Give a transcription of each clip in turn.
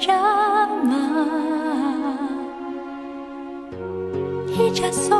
جمع هیچ از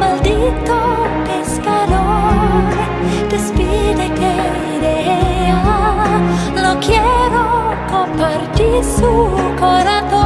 maldito pescador, despide que idea, no quiero compartir su corazón.